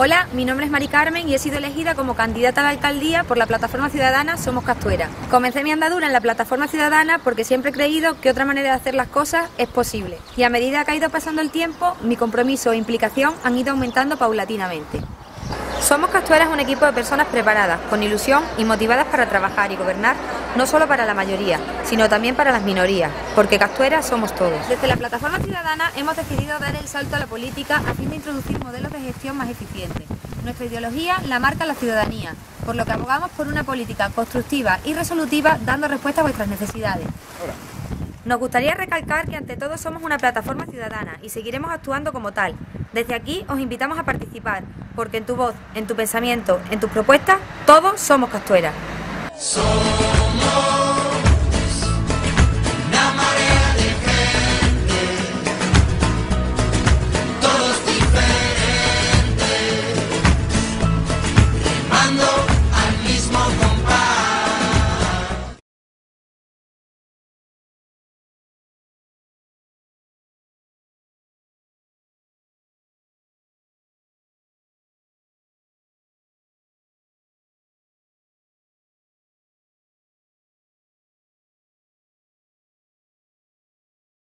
Hola, mi nombre es Mari Carmen y he sido elegida como candidata a la alcaldía por la plataforma ciudadana Somos Castuera. Comencé mi andadura en la plataforma ciudadana porque siempre he creído que otra manera de hacer las cosas es posible. Y a medida que ha ido pasando el tiempo, mi compromiso e implicación han ido aumentando paulatinamente. Somos Castuera es un equipo de personas preparadas, con ilusión y motivadas para trabajar y gobernar no solo para la mayoría, sino también para las minorías, porque Castuera somos todos. Desde la plataforma ciudadana hemos decidido dar el salto a la política a fin de introducir modelos de gestión más eficientes. Nuestra ideología la marca la ciudadanía, por lo que abogamos por una política constructiva y resolutiva dando respuesta a vuestras necesidades. Nos gustaría recalcar que ante todo somos una plataforma ciudadana y seguiremos actuando como tal. Desde aquí os invitamos a participar, porque en tu voz, en tu pensamiento, en tus propuestas, todos somos Castuera.